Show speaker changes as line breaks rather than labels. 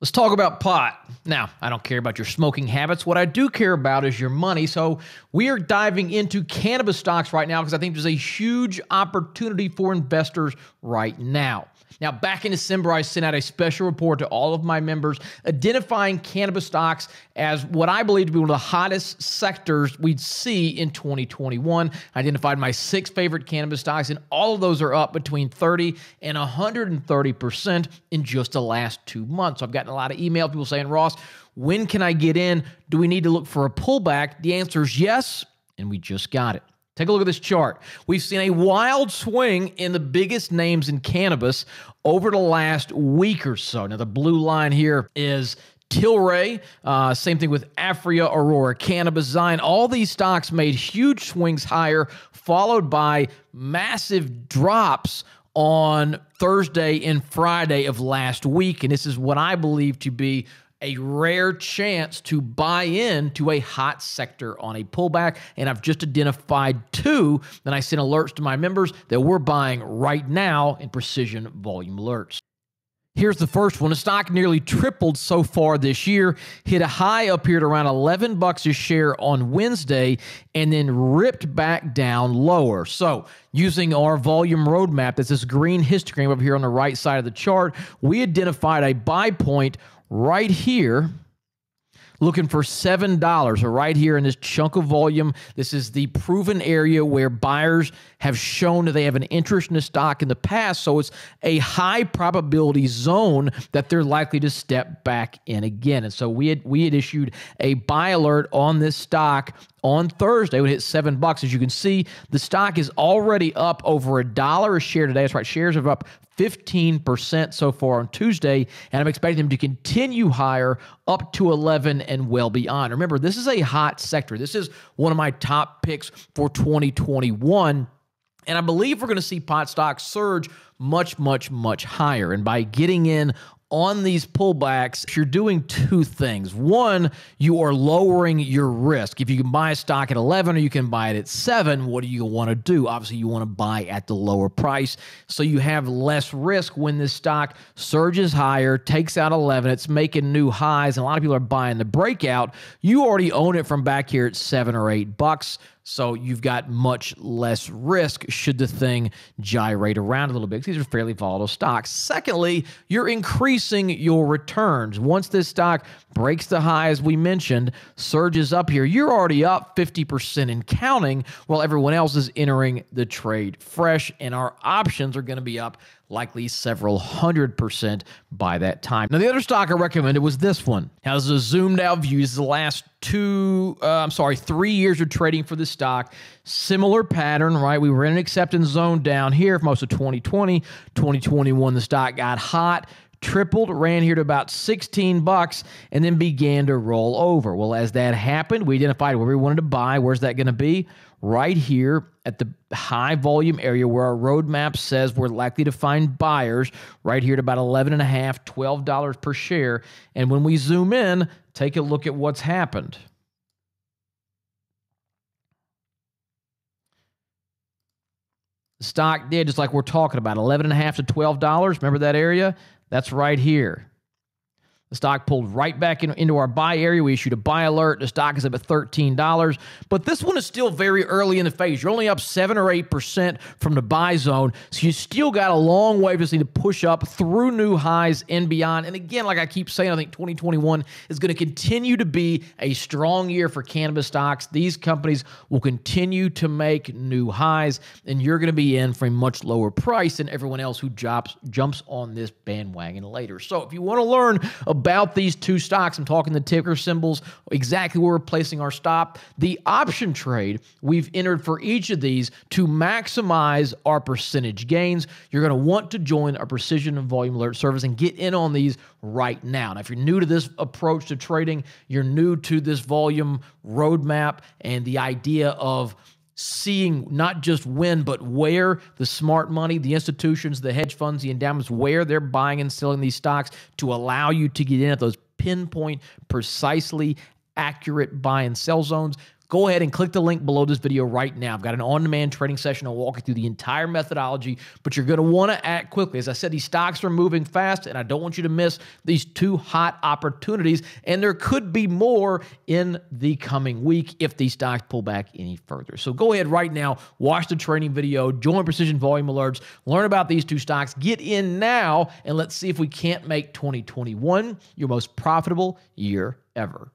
Let's talk about pot. Now, I don't care about your smoking habits. What I do care about is your money. So, we are diving into cannabis stocks right now because I think there's a huge opportunity for investors right now. Now, back in December, I sent out a special report to all of my members identifying cannabis stocks as what I believe to be one of the hottest sectors we'd see in 2021. I identified my six favorite cannabis stocks, and all of those are up between 30 and 130% in just the last two months. So I've gotten a lot of emails, people saying, Ross, when can I get in? Do we need to look for a pullback? The answer is yes, and we just got it. Take a look at this chart. We've seen a wild swing in the biggest names in cannabis over the last week or so. Now, the blue line here is Tilray, uh, same thing with Aphria, Aurora, Cannabis, Zion. All these stocks made huge swings higher, followed by massive drops on Thursday and Friday of last week. And this is what I believe to be a rare chance to buy in to a hot sector on a pullback. And I've just identified two that I sent alerts to my members that we're buying right now in precision volume alerts. Here's the first one. The stock nearly tripled so far this year, hit a high up here at around 11 bucks a share on Wednesday, and then ripped back down lower. So, using our volume roadmap, that's this green histogram over here on the right side of the chart, we identified a buy point right here looking for $7 right here in this chunk of volume. This is the proven area where buyers have shown that they have an interest in the stock in the past. So it's a high probability zone that they're likely to step back in again. And so we had we had issued a buy alert on this stock on Thursday it hit seven bucks. As you can see, the stock is already up over a dollar a share today. That's right, shares are up 15% so far on Tuesday, and I'm expecting them to continue higher up to 11 and well beyond. Remember, this is a hot sector. This is one of my top picks for 2021. And I believe we're going to see pot stocks surge much, much, much higher. And by getting in on these pullbacks, you're doing two things. One, you are lowering your risk. If you can buy a stock at 11 or you can buy it at 7, what do you want to do? Obviously, you want to buy at the lower price so you have less risk when this stock surges higher, takes out 11, it's making new highs, and a lot of people are buying the breakout. You already own it from back here at 7 or 8 bucks. So you've got much less risk should the thing gyrate around a little bit. These are fairly volatile stocks. Secondly, you're increasing your returns. Once this stock breaks the high, as we mentioned, surges up here, you're already up 50% in counting while everyone else is entering the trade fresh. And our options are going to be up likely several hundred percent by that time. Now, the other stock I recommended was this one. Has a zoomed out view. This is the last two, uh, I'm sorry, three years of trading for the stock. Similar pattern, right? We were in an acceptance zone down here for most of 2020. 2021, the stock got hot tripled, ran here to about 16 bucks, and then began to roll over. Well, as that happened, we identified where we wanted to buy. Where's that going to be? Right here at the high volume area where our roadmap says we're likely to find buyers, right here at about 11 and a half, $12 per share. And when we zoom in, take a look at what's happened. Stock did just like we're talking about, $11.5 to $12. Remember that area? That's right here. The stock pulled right back in, into our buy area. We issued a buy alert. The stock is up at $13. But this one is still very early in the phase. You're only up 7 or 8% from the buy zone. So you still got a long way to need to push up through new highs and beyond. And again, like I keep saying, I think 2021 is going to continue to be a strong year for cannabis stocks. These companies will continue to make new highs, and you're going to be in for a much lower price than everyone else who jumps, jumps on this bandwagon later. So if you want to learn about about these two stocks. I'm talking the ticker symbols, exactly where we're placing our stop. The option trade we've entered for each of these to maximize our percentage gains. You're going to want to join our precision and volume alert service and get in on these right now. Now, if you're new to this approach to trading, you're new to this volume roadmap and the idea of seeing not just when, but where the smart money, the institutions, the hedge funds, the endowments, where they're buying and selling these stocks to allow you to get in at those pinpoint, precisely accurate buy and sell zones. Go ahead and click the link below this video right now. I've got an on demand trading session. I'll walk you through the entire methodology, but you're going to want to act quickly. As I said, these stocks are moving fast, and I don't want you to miss these two hot opportunities. And there could be more in the coming week if these stocks pull back any further. So go ahead right now, watch the training video, join Precision Volume Alerts, learn about these two stocks, get in now, and let's see if we can't make 2021 your most profitable year ever.